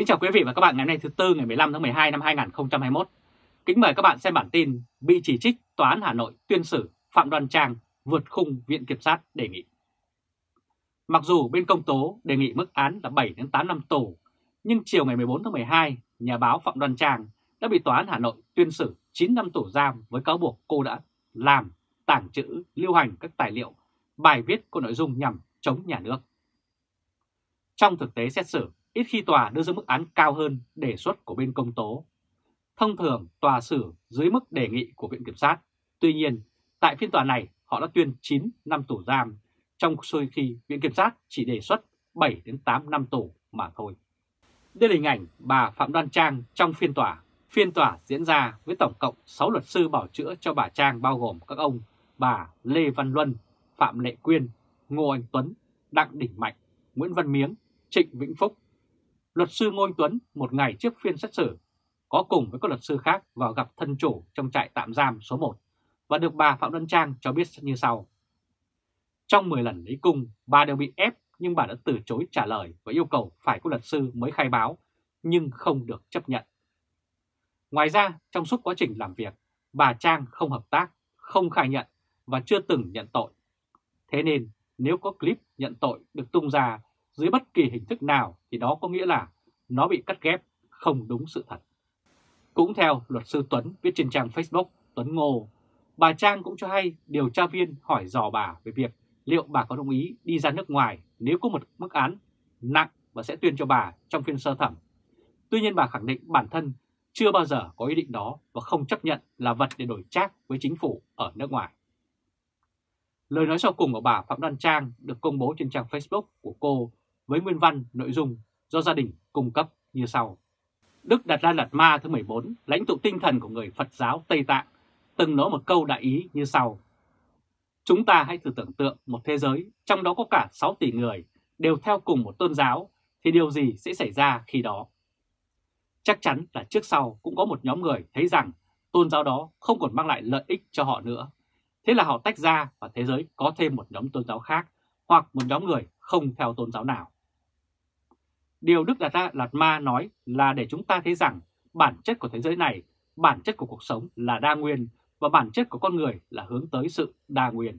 Kính chào quý vị và các bạn ngày hôm nay thứ Tư ngày 15 tháng 12 năm 2021. Kính mời các bạn xem bản tin bị chỉ trích Tòa án Hà Nội tuyên xử Phạm Đoan Trang vượt khung Viện Kiểm sát đề nghị. Mặc dù bên công tố đề nghị mức án là 7 đến 8 năm tù, nhưng chiều ngày 14 tháng 12, nhà báo Phạm Đoan Trang đã bị Tòa án Hà Nội tuyên xử 9 năm tù giam với cáo buộc cô đã làm, tàng trữ, lưu hành các tài liệu, bài viết có nội dung nhằm chống nhà nước. Trong thực tế xét xử, ít khi tòa đưa ra mức án cao hơn đề xuất của bên công tố. Thông thường tòa xử dưới mức đề nghị của Viện Kiểm sát. Tuy nhiên, tại phiên tòa này họ đã tuyên 9 năm tù giam, trong khi Viện Kiểm sát chỉ đề xuất 7 đến 8 năm tù mà thôi. Đây là hình ảnh bà Phạm Đoan Trang trong phiên tòa. Phiên tòa diễn ra với tổng cộng 6 luật sư bảo chữa cho bà Trang bao gồm các ông bà Lê Văn Luân, Phạm Lệ Quyên, Ngô Anh Tuấn, Đặng Đình Mạnh, Nguyễn Văn Miếng, Trịnh Vĩnh Phúc. Luật sư Ngô Anh Tuấn một ngày trước phiên xét xử có cùng với các luật sư khác vào gặp thân chủ trong trại tạm giam số 1 và được bà Phạm Đoan Trang cho biết như sau. Trong 10 lần lấy cung, bà đều bị ép nhưng bà đã từ chối trả lời và yêu cầu phải có luật sư mới khai báo, nhưng không được chấp nhận. Ngoài ra, trong suốt quá trình làm việc, bà Trang không hợp tác, không khai nhận và chưa từng nhận tội. Thế nên, nếu có clip nhận tội được tung ra dưới bất kỳ hình thức nào thì đó có nghĩa là nó bị cắt ghép, không đúng sự thật. Cũng theo luật sư Tuấn viết trên trang Facebook Tuấn Ngô, bà Trang cũng cho hay điều tra viên hỏi dò bà về việc liệu bà có đồng ý đi ra nước ngoài nếu có một mức án nặng và sẽ tuyên cho bà trong phiên sơ thẩm. Tuy nhiên bà khẳng định bản thân chưa bao giờ có ý định đó và không chấp nhận là vật để đổi trác với chính phủ ở nước ngoài. Lời nói sau cùng của bà Phạm Đoan Trang được công bố trên trang Facebook của cô với nguyên văn nội dung do gia đình cung cấp như sau. Đức Đạt Lai Lạt Ma thứ 14, lãnh tụ tinh thần của người Phật giáo Tây Tạng, từng nói một câu đại ý như sau. Chúng ta hãy thử tưởng tượng một thế giới trong đó có cả 6 tỷ người đều theo cùng một tôn giáo thì điều gì sẽ xảy ra khi đó? Chắc chắn là trước sau cũng có một nhóm người thấy rằng tôn giáo đó không còn mang lại lợi ích cho họ nữa. Thế là họ tách ra và thế giới có thêm một nhóm tôn giáo khác hoặc một nhóm người không theo tôn giáo nào. Điều Đức Đạt Lạt Ma nói là để chúng ta thấy rằng bản chất của thế giới này, bản chất của cuộc sống là đa nguyên và bản chất của con người là hướng tới sự đa nguyên.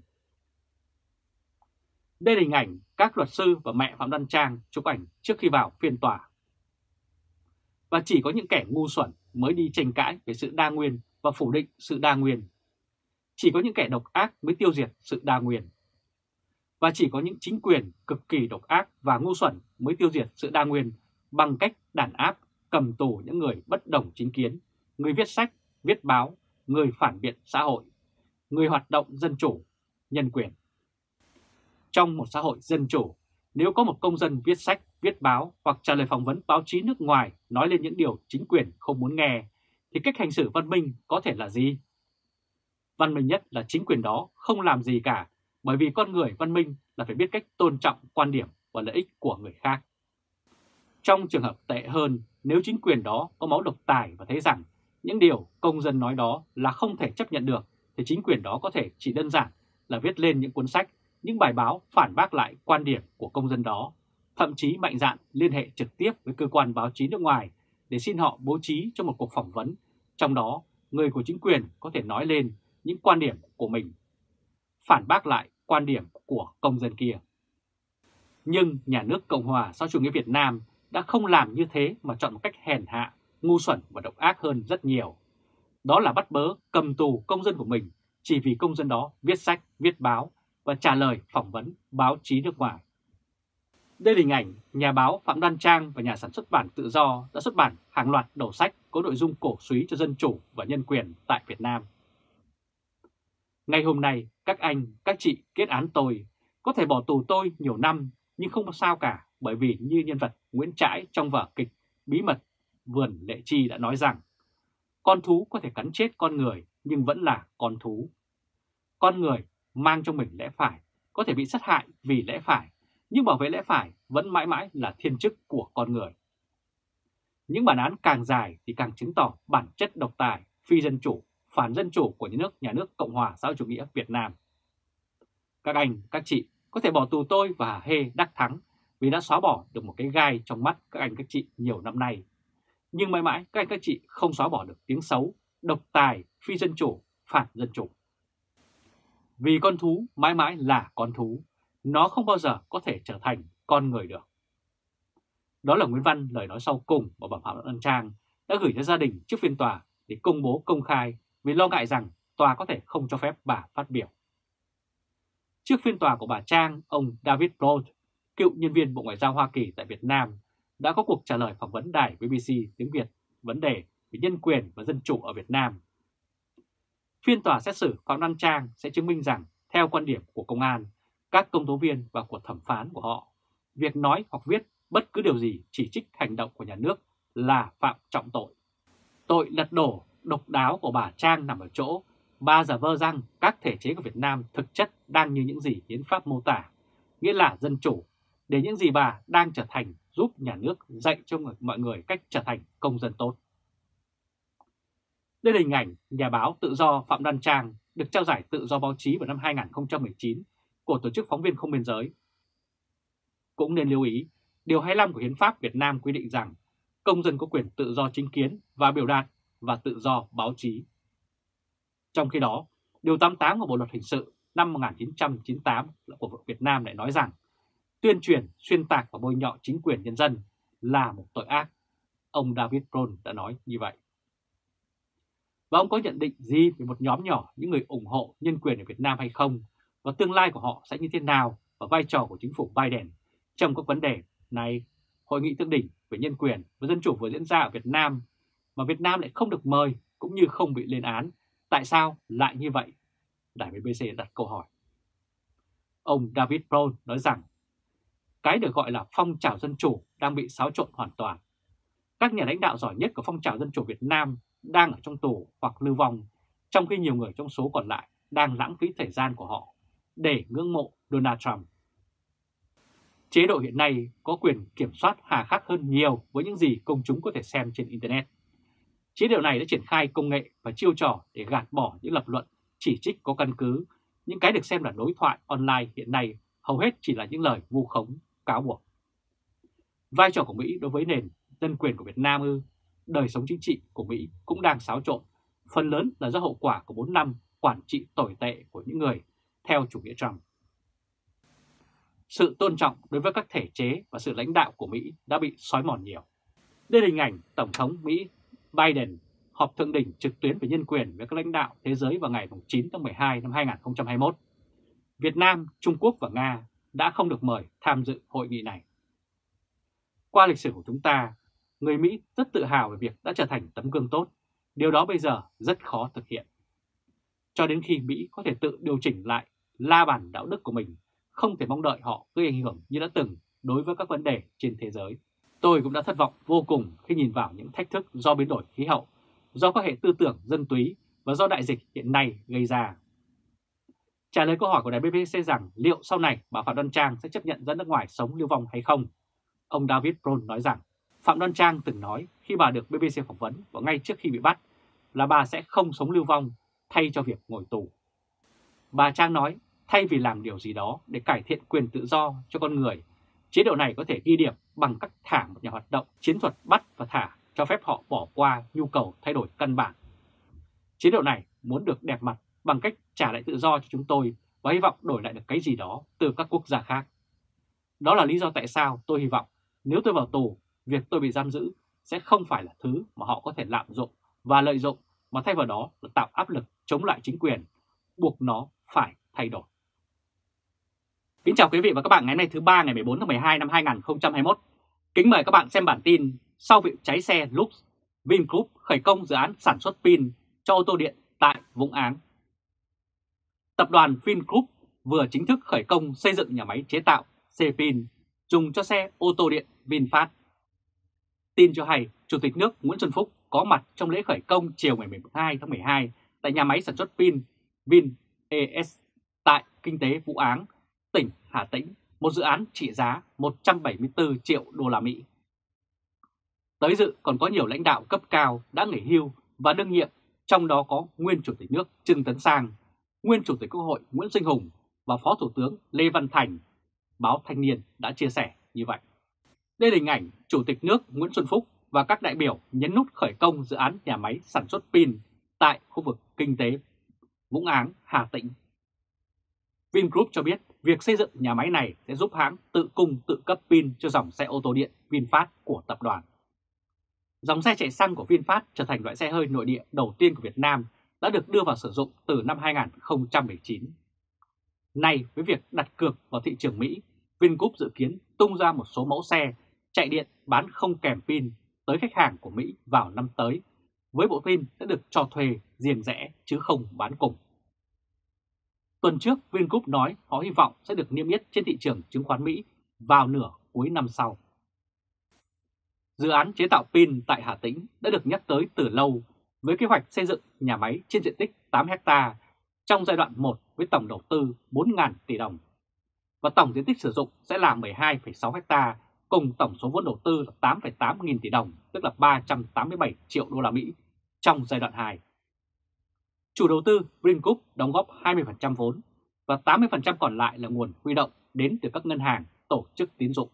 Đây là hình ảnh các luật sư và mẹ Phạm Đăng Trang chụp ảnh trước khi vào phiên tòa. Và chỉ có những kẻ ngu xuẩn mới đi tranh cãi về sự đa nguyên và phủ định sự đa nguyên. Chỉ có những kẻ độc ác mới tiêu diệt sự đa nguyên. Và chỉ có những chính quyền cực kỳ độc ác và ngu xuẩn mới tiêu diệt sự đa nguyên bằng cách đàn áp, cầm tù những người bất đồng chính kiến, người viết sách, viết báo, người phản biện xã hội, người hoạt động dân chủ, nhân quyền. Trong một xã hội dân chủ, nếu có một công dân viết sách, viết báo hoặc trả lời phỏng vấn báo chí nước ngoài nói lên những điều chính quyền không muốn nghe, thì cách hành xử văn minh có thể là gì? Văn minh nhất là chính quyền đó không làm gì cả, bởi vì con người văn minh là phải biết cách tôn trọng quan điểm và lợi ích của người khác. Trong trường hợp tệ hơn, nếu chính quyền đó có máu độc tài và thấy rằng những điều công dân nói đó là không thể chấp nhận được, thì chính quyền đó có thể chỉ đơn giản là viết lên những cuốn sách, những bài báo phản bác lại quan điểm của công dân đó, thậm chí mạnh dạn liên hệ trực tiếp với cơ quan báo chí nước ngoài để xin họ bố trí cho một cuộc phỏng vấn, trong đó người của chính quyền có thể nói lên những quan điểm của mình, phản bác lại quan điểm của công dân kia. Nhưng nhà nước Cộng hòa sau chủ nghĩa Việt Nam đã không làm như thế mà chọn một cách hèn hạ, ngu xuẩn và độc ác hơn rất nhiều. Đó là bắt bớ cầm tù công dân của mình chỉ vì công dân đó viết sách, viết báo và trả lời phỏng vấn báo chí nước ngoài. Đây là hình ảnh nhà báo Phạm Đoan Trang và nhà sản xuất bản tự do đã xuất bản hàng loạt đầu sách có nội dung cổ suý cho dân chủ và nhân quyền tại Việt Nam. Ngày hôm nay, các anh, các chị kết án tôi, có thể bỏ tù tôi nhiều năm nhưng không sao cả bởi vì như nhân vật Nguyễn Trãi trong vở kịch Bí mật Vườn Lệ Chi đã nói rằng con thú có thể cắn chết con người nhưng vẫn là con thú. Con người mang trong mình lẽ phải, có thể bị sát hại vì lẽ phải, nhưng bảo vệ lẽ phải vẫn mãi mãi là thiên chức của con người. Những bản án càng dài thì càng chứng tỏ bản chất độc tài, phi dân chủ, phản dân chủ của nhà nước nhà nước Cộng hòa xã hội chủ nghĩa Việt Nam. Các anh, các chị có thể bỏ tù tôi và hê đắc thắng, vì đã xóa bỏ được một cái gai trong mắt các anh các chị nhiều năm nay. Nhưng mãi mãi các anh các chị không xóa bỏ được tiếng xấu, độc tài, phi dân chủ, phản dân chủ. Vì con thú mãi mãi là con thú, nó không bao giờ có thể trở thành con người được. Đó là Nguyễn Văn lời nói sau cùng của bà Phạm Ân Trang đã gửi cho gia đình trước phiên tòa để công bố công khai vì lo ngại rằng tòa có thể không cho phép bà phát biểu. Trước phiên tòa của bà Trang, ông David Broad, cựu nhân viên Bộ Ngoại giao Hoa Kỳ tại Việt Nam, đã có cuộc trả lời phỏng vấn đài BBC tiếng Việt vấn đề về nhân quyền và dân chủ ở Việt Nam. Phiên tòa xét xử Phạm Đăng Trang sẽ chứng minh rằng, theo quan điểm của công an, các công tố viên và của thẩm phán của họ, việc nói hoặc viết bất cứ điều gì chỉ trích hành động của nhà nước là phạm trọng tội. Tội lật đổ độc đáo của bà Trang nằm ở chỗ bà giả vơ rằng các thể chế của Việt Nam thực chất đang như những gì hiến pháp mô tả, nghĩa là dân chủ, để những gì bà đang trở thành giúp nhà nước dạy cho mọi người cách trở thành công dân tốt. Đây là hình ảnh nhà báo tự do Phạm Đăng Trang được trao giải tự do báo chí vào năm 2019 của Tổ chức Phóng viên Không Biên Giới. Cũng nên lưu ý, Điều 25 của Hiến pháp Việt Nam quy định rằng công dân có quyền tự do chính kiến và biểu đạt và tự do báo chí. Trong khi đó, Điều 88 của Bộ Luật Hình sự năm 1998 của Việt Nam lại nói rằng tuyên truyền, xuyên tạc và bôi nhọ chính quyền nhân dân là một tội ác. Ông David Brown đã nói như vậy. Và ông có nhận định gì về một nhóm nhỏ những người ủng hộ nhân quyền ở Việt Nam hay không? Và tương lai của họ sẽ như thế nào? Và vai trò của chính phủ Biden trong các vấn đề này? Hội nghị thượng đỉnh về nhân quyền và dân chủ vừa diễn ra ở Việt Nam mà Việt Nam lại không được mời cũng như không bị lên án. Tại sao lại như vậy? Đài BBC đặt câu hỏi. Ông David Brown nói rằng cái được gọi là phong trào dân chủ đang bị xáo trộn hoàn toàn. Các nhà lãnh đạo giỏi nhất của phong trào dân chủ Việt Nam đang ở trong tù hoặc lưu vong, trong khi nhiều người trong số còn lại đang lãng phí thời gian của họ để ngưỡng mộ Donald Trump. Chế độ hiện nay có quyền kiểm soát hà khắc hơn nhiều với những gì công chúng có thể xem trên Internet. Chế độ này đã triển khai công nghệ và chiêu trò để gạt bỏ những lập luận chỉ trích có căn cứ. Những cái được xem là đối thoại online hiện nay hầu hết chỉ là những lời vu khống, cáo buộc. Vai trò của Mỹ đối với nền dân quyền của Việt Nam ư, đời sống chính trị của Mỹ cũng đang xáo trộn, phần lớn là do hậu quả của 4 năm quản trị tồi tệ của những người theo chủ nghĩa Trump. Sự tôn trọng đối với các thể chế và sự lãnh đạo của Mỹ đã bị xói mòn nhiều. Đây là hình ảnh Tổng thống Mỹ Biden họp thượng đỉnh trực tuyến về nhân quyền với các lãnh đạo thế giới vào ngày 9 tháng 12 năm 2021. Việt Nam, Trung Quốc và Nga đã không được mời tham dự hội nghị này. Qua lịch sử của chúng ta, người Mỹ rất tự hào về việc đã trở thành tấm gương tốt. Điều đó bây giờ rất khó thực hiện. Cho đến khi Mỹ có thể tự điều chỉnh lại la bàn đạo đức của mình, không thể mong đợi họ gây ảnh hưởng như đã từng đối với các vấn đề trên thế giới. Tôi cũng đã thất vọng vô cùng khi nhìn vào những thách thức do biến đổi khí hậu, do các hệ tư tưởng dân túy và do đại dịch hiện nay gây ra. Trả lời câu hỏi của đài BBC rằng liệu sau này bà Phạm Đoan Trang sẽ chấp nhận dẫn nước ngoài sống lưu vong hay không, ông David Brown nói rằng Phạm Đoan Trang từng nói khi bà được BBC phỏng vấn và ngay trước khi bị bắt là bà sẽ không sống lưu vong thay cho việc ngồi tù. Bà Trang nói thay vì làm điều gì đó để cải thiện quyền tự do cho con người, chế độ này có thể ghi điểm bằng cách thả một nhà hoạt động chiến thuật bắt và thả cho phép họ bỏ qua nhu cầu thay đổi căn bản. Chế độ này muốn được đẹp mặt bằng cách trả lại tự do cho chúng tôi và hy vọng đổi lại được cái gì đó từ các quốc gia khác. Đó là lý do tại sao tôi hy vọng nếu tôi vào tù, việc tôi bị giam giữ sẽ không phải là thứ mà họ có thể lạm dụng và lợi dụng, mà thay vào đó là tạo áp lực chống lại chính quyền, buộc nó phải thay đổi. Kính chào quý vị và các bạn ngày hôm nay thứ ba ngày 14 tháng 12 năm 2021. Kính mời các bạn xem bản tin sau vụ cháy xe Lux, Vingroup khởi công dự án sản xuất pin cho ô tô điện tại Vũng Áng. Tập đoàn Vingroup vừa chính thức khởi công xây dựng nhà máy chế tạo xe pin dùng cho xe ô tô điện VinFast. Tin cho hay, Chủ tịch nước Nguyễn Xuân Phúc có mặt trong lễ khởi công chiều ngày 12 tháng 12 tại nhà máy sản xuất pin Vin ES tại Kinh tế Vũ Áng, tỉnh Hà Tĩnh, một dự án trị giá 174 triệu đô la Mỹ. Tới dự còn có nhiều lãnh đạo cấp cao đã nghỉ hưu và đương nhiệm, trong đó có nguyên Chủ tịch nước Trương Tấn Sang, nguyên Chủ tịch Quốc hội Nguyễn Sinh Hùng và Phó Thủ tướng Lê Văn Thành, báo Thanh niên đã chia sẻ. như vậy. Đây là hình ảnh Chủ tịch nước Nguyễn Xuân Phúc và các đại biểu nhấn nút khởi công dự án nhà máy sản xuất pin tại khu vực kinh tế Vũng Áng, Hà Tĩnh. Vingroup cho biết việc xây dựng nhà máy này sẽ giúp hãng tự cung tự cấp pin cho dòng xe ô tô điện VinFast của tập đoàn. Dòng xe chạy xăng của VinFast trở thành loại xe hơi nội địa đầu tiên của Việt Nam đã được đưa vào sử dụng từ năm 2019. Nay với việc đặt cược vào thị trường Mỹ, Vingroup dự kiến tung ra một số mẫu xe chạy điện bán không kèm pin tới khách hàng của Mỹ vào năm tới, với bộ pin sẽ được cho thuê riêng rẽ chứ không bán cùng. Tuần trước, Vingroup nói họ hy vọng sẽ được niêm yết trên thị trường chứng khoán Mỹ vào nửa cuối năm sau. Dự án chế tạo pin tại Hà Tĩnh đã được nhắc tới từ lâu với kế hoạch xây dựng nhà máy trên diện tích 8 ha trong giai đoạn 1 với tổng đầu tư 4.000 tỷ đồng. Và tổng diện tích sử dụng sẽ là 12,6 ha cùng tổng số vốn đầu tư là 8,8 nghìn tỷ đồng, tức là 387 triệu đô la Mỹ trong giai đoạn 2. Chủ đầu tư Vingroup đóng góp 20% vốn và 80% còn lại là nguồn huy động đến từ các ngân hàng, tổ chức tín dụng.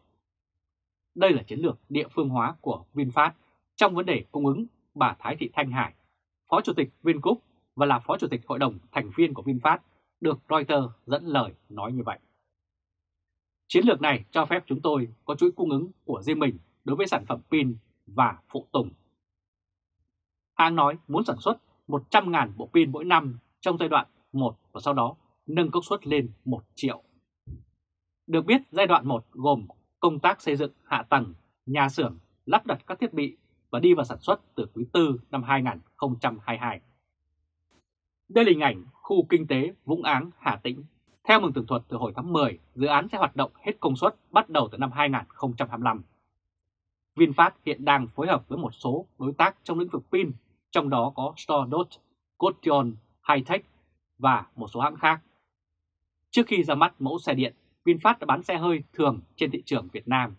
Đây là chiến lược địa phương hóa của VinFast trong vấn đề cung ứng bà Thái Thị Thanh Hải, Phó Chủ tịch Vingroup và là Phó Chủ tịch Hội đồng thành viên của VinFast, được Reuters dẫn lời nói như vậy. Chiến lược này cho phép chúng tôi có chuỗi cung ứng của riêng mình đối với sản phẩm pin và phụ tùng. Hàng nói muốn sản xuất 100.000 bộ pin mỗi năm trong giai đoạn 1 và sau đó nâng công suất lên 1 triệu. Được biết giai đoạn 1 gồm công tác xây dựng hạ tầng, nhà xưởng, lắp đặt các thiết bị và đi vào sản xuất từ quý 4 năm 2022. Đây là hình ảnh khu kinh tế Vũng Áng, Hà Tĩnh. Theo mừng tường thuật từ hồi tháng 10, dự án sẽ hoạt động hết công suất bắt đầu từ năm 2025. VinFast hiện đang phối hợp với một số đối tác trong lĩnh vực pin trong đó có Stordot, cotion Hightech và một số hãng khác. Trước khi ra mắt mẫu xe điện, VinFast đã bán xe hơi thường trên thị trường Việt Nam.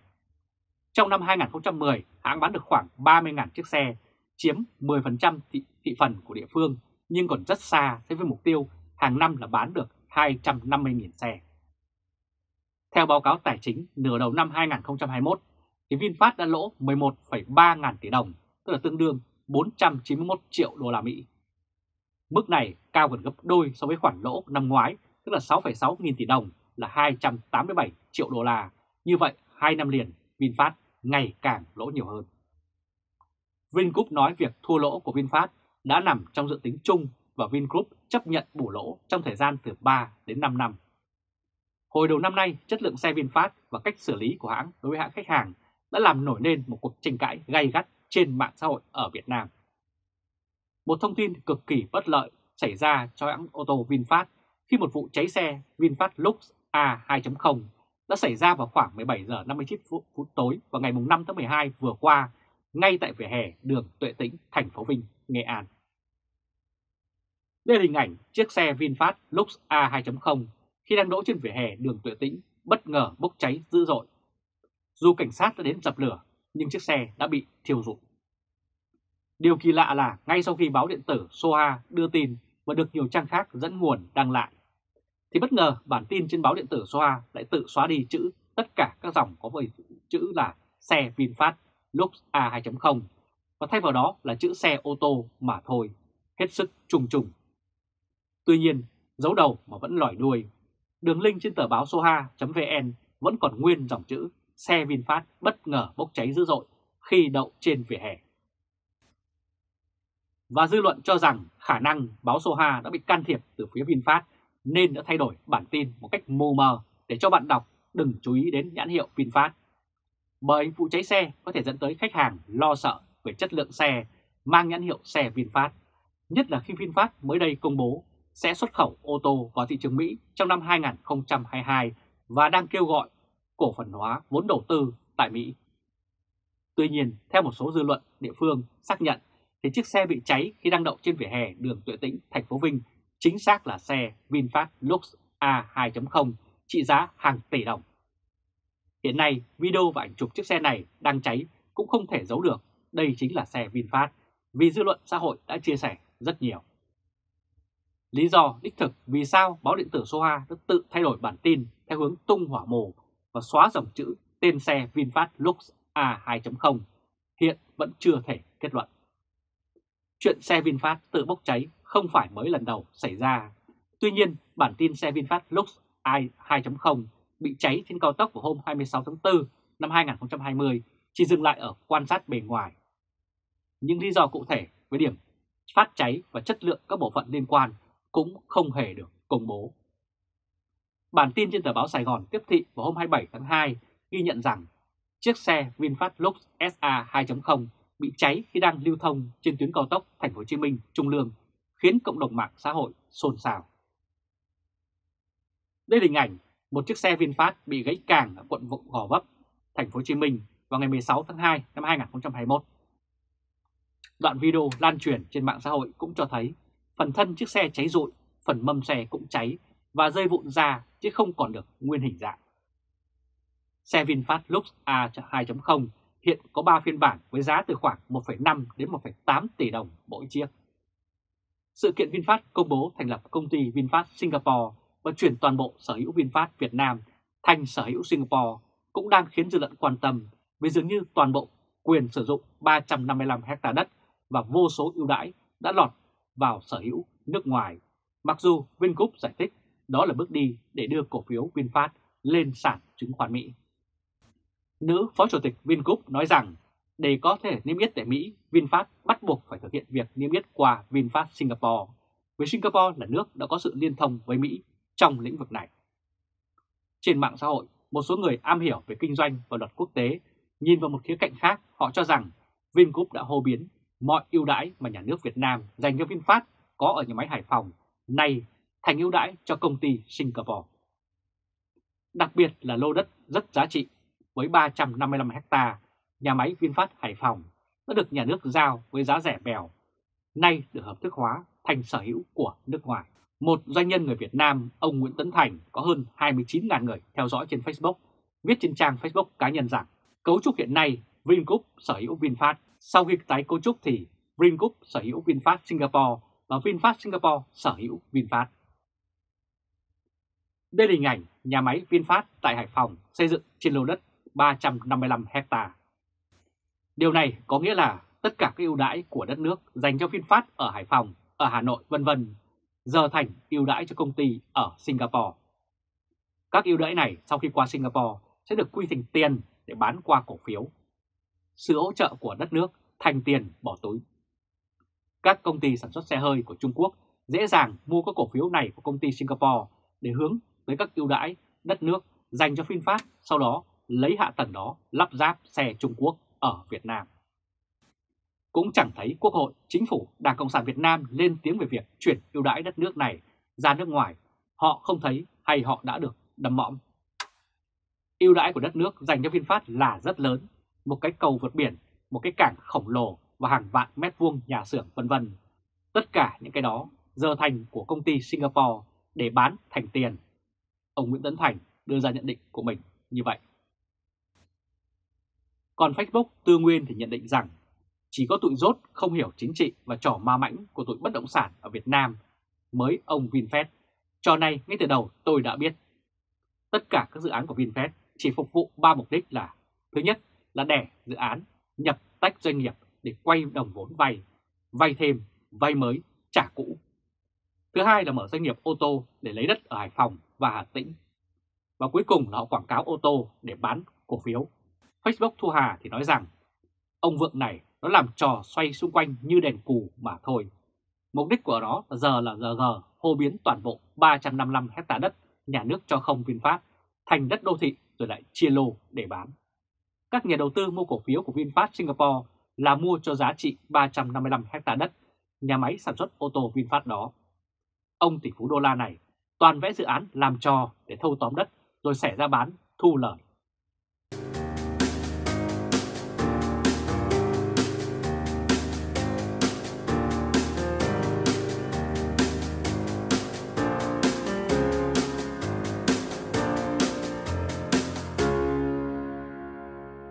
Trong năm 2010, hãng bán được khoảng 30.000 chiếc xe, chiếm 10% thị, thị phần của địa phương, nhưng còn rất xa so với mục tiêu hàng năm là bán được 250.000 xe. Theo báo cáo tài chính nửa đầu năm 2021, thì VinFast đã lỗ 11,3 ngàn tỷ đồng, tức là tương đương 491 triệu đô la Mỹ. Mức này cao gần gấp đôi so với khoản lỗ năm ngoái, tức là 6,6 nghìn tỷ đồng là 287 triệu đô la. Như vậy, hai năm liền VinFast ngày càng lỗ nhiều hơn. Vingroup nói việc thua lỗ của VinFast đã nằm trong dự tính chung và Vingroup chấp nhận bù lỗ trong thời gian từ 3 đến 5 năm. Hồi đầu năm nay, chất lượng xe VinFast và cách xử lý của hãng đối với hãng khách hàng đã làm nổi lên một cuộc tranh cãi gay gắt trên mạng xã hội ở Việt Nam. Một thông tin cực kỳ bất lợi xảy ra cho hãng ô tô VinFast khi một vụ cháy xe VinFast Lux A2.0 đã xảy ra vào khoảng 17 giờ 59 phút, tối vào ngày 5 tháng 12 vừa qua ngay tại vỉa hè đường Tuệ Tĩnh, thành phố Vinh, Nghệ An. Đây là hình ảnh chiếc xe VinFast Lux A2.0 khi đang đỗ trên vỉa hè đường Tuệ Tĩnh bất ngờ bốc cháy dữ dội. Dù cảnh sát đã đến dập lửa nhưng chiếc xe đã bị thiêu rụi. Điều kỳ lạ là ngay sau khi báo điện tử Soha đưa tin và được nhiều trang khác dẫn nguồn đăng lại, thì bất ngờ bản tin trên báo điện tử Soha lại tự xóa đi chữ tất cả các dòng có với chữ là xe VinFast Lux A2.0 và thay vào đó là chữ xe ô tô mà thôi, hết sức trùng trùng. Tuy nhiên, dấu đầu mà vẫn lòi đuôi, đường link trên tờ báo soha.vn vẫn còn nguyên dòng chữ xe VinFast bất ngờ bốc cháy dữ dội khi đậu trên vỉa hè. Và dư luận cho rằng khả năng báo Soha đã bị can thiệp từ phía VinFast nên đã thay đổi bản tin một cách mù mờ để cho bạn đọc đừng chú ý đến nhãn hiệu VinFast. Bởi vụ cháy xe có thể dẫn tới khách hàng lo sợ về chất lượng xe mang nhãn hiệu xe VinFast, nhất là khi VinFast mới đây công bố sẽ xuất khẩu ô tô vào thị trường Mỹ trong năm 2022 và đang kêu gọi cổ phần hóa vốn đầu tư tại Mỹ. Tuy nhiên, theo một số dư luận địa phương xác nhận thì chiếc xe bị cháy khi đang đậu trên vỉa hè đường Tuệ Tĩnh, thành phố Vinh chính xác là xe VinFast Lux A2.0 trị giá hàng tỷ đồng. Hiện nay, video và ảnh chụp chiếc xe này đang cháy cũng không thể giấu được đây chính là xe VinFast vì dư luận xã hội đã chia sẻ rất nhiều. Lý do đích thực vì sao báo điện tử Soha đã tự thay đổi bản tin theo hướng tung hỏa mồ và xóa dòng chữ tên xe VinFast Lux A2.0 hiện vẫn chưa thể kết luận. Chuyện xe VinFast tự bốc cháy không phải mới lần đầu xảy ra. Tuy nhiên, bản tin xe VinFast Lux A2.0 bị cháy trên cao tốc vào hôm 26 tháng 4 năm 2020 chỉ dừng lại ở quan sát bề ngoài. Những lý do cụ thể với điểm phát cháy và chất lượng các bộ phận liên quan cũng không hề được công bố. Bản tin trên tờ báo Sài Gòn tiếp thị vào hôm 27 tháng 2 ghi nhận rằng chiếc xe VinFast Lux SA 2.0 bị cháy khi đang lưu thông trên tuyến cao tốc Thành phố Hồ Chí Minh Trung Lương, khiến cộng đồng mạng xã hội xôn xao. Đây là hình ảnh một chiếc xe VinFast bị gãy càng ở quận Gò Vấp, Thành phố Hồ Chí Minh vào ngày 16 tháng 2 năm 2021. Đoạn video lan truyền trên mạng xã hội cũng cho thấy phần thân chiếc xe cháy rụi, phần mâm xe cũng cháy và rơi vụn ra chứ không còn được nguyên hình dạng. Xe VinFast Lux A2.0 hiện có 3 phiên bản với giá từ khoảng 1,5 đến 1,8 tỷ đồng mỗi chiếc. Sự kiện VinFast công bố thành lập công ty VinFast Singapore và chuyển toàn bộ sở hữu VinFast Việt Nam thành sở hữu Singapore cũng đang khiến dư luận quan tâm vì dường như toàn bộ quyền sử dụng 355 hectare đất và vô số ưu đãi đã lọt vào sở hữu nước ngoài. Mặc dù Vingroup giải thích đó là bước đi để đưa cổ phiếu VinFast lên sàn chứng khoán Mỹ. Nữ Phó Chủ tịch Vingroup nói rằng để có thể niêm yết tại Mỹ, VinFast bắt buộc phải thực hiện việc niêm yết qua VinFast Singapore, vì Singapore là nước đã có sự liên thông với Mỹ trong lĩnh vực này. Trên mạng xã hội, một số người am hiểu về kinh doanh và luật quốc tế nhìn vào một khía cạnh khác, họ cho rằng Vingroup đã hô biến mọi ưu đãi mà nhà nước Việt Nam dành cho VinFast có ở nhà máy Hải Phòng nay thành ưu đãi cho công ty Singapore. Đặc biệt là lô đất rất giá trị với 355 ha, nhà máy VinFast Hải Phòng đã được nhà nước giao với giá rẻ bèo, nay được hợp thức hóa thành sở hữu của nước ngoài. Một doanh nhân người Việt Nam, ông Nguyễn Tấn Thành có hơn 29.000 người theo dõi trên Facebook, viết trên trang Facebook cá nhân rằng cấu trúc hiện nay Vingroup sở hữu VinFast, sau khi tái cấu trúc thì Vingroup sở hữu VinFast Singapore và VinFast Singapore sở hữu VinFast. Đây là hình ảnh nhà máy VinFast tại Hải Phòng xây dựng trên lô đất 355 hecta. Điều này có nghĩa là tất cả các ưu đãi của đất nước dành cho VinFast ở Hải Phòng, ở Hà Nội vân vân giờ thành ưu đãi cho công ty ở Singapore. Các ưu đãi này sau khi qua Singapore sẽ được quy thành tiền để bán qua cổ phiếu. Sự hỗ trợ của đất nước thành tiền bỏ túi. Các công ty sản xuất xe hơi của Trung Quốc dễ dàng mua các cổ phiếu này của công ty Singapore để hướng với các ưu đãi đất nước dành cho VinFast, sau đó lấy hạ tầng đó lắp ráp xe Trung Quốc ở Việt Nam. Cũng chẳng thấy Quốc hội, Chính phủ, Đảng Cộng sản Việt Nam lên tiếng về việc chuyển ưu đãi đất nước này ra nước ngoài. Họ không thấy hay họ đã được đâm mõm. Ưu đãi của đất nước dành cho VinFast là rất lớn, một cái cầu vượt biển, một cái cảng khổng lồ và hàng vạn mét vuông nhà xưởng vân vân. Tất cả những cái đó giờ thành của công ty Singapore để bán thành tiền. Ông Nguyễn Tấn Thành đưa ra nhận định của mình như vậy. Còn Facebook Tư Nguyên thì nhận định rằng chỉ có tụi rốt không hiểu chính trị và trò ma mãnh của tụi bất động sản ở Việt Nam mới ông VinFast. Trò này ngay từ đầu tôi đã biết. Tất cả các dự án của VinFast chỉ phục vụ ba mục đích là Thứ nhất là đẻ dự án, nhập tách doanh nghiệp để quay đồng vốn vay, vay thêm, vay mới, trả cũ. Thứ hai là mở doanh nghiệp ô tô để lấy đất ở Hải Phòng và Hà Tĩnh. Và cuối cùng là họ quảng cáo ô tô để bán cổ phiếu. Facebook Thu Hà thì nói rằng, ông Vượng này nó làm trò xoay xung quanh như đèn cù mà thôi. Mục đích của nó giờ là giờ giờ hô biến toàn bộ 355 hecta đất nhà nước cho không VinFast, thành đất đô thị rồi lại chia lô để bán. Các nhà đầu tư mua cổ phiếu của VinFast Singapore là mua cho giá trị 355 hecta đất nhà máy sản xuất ô tô VinFast đó. Ông tỷ phú đô la này toàn vẽ dự án làm trò để thâu tóm đất, rồi xẻ ra bán, thu lời.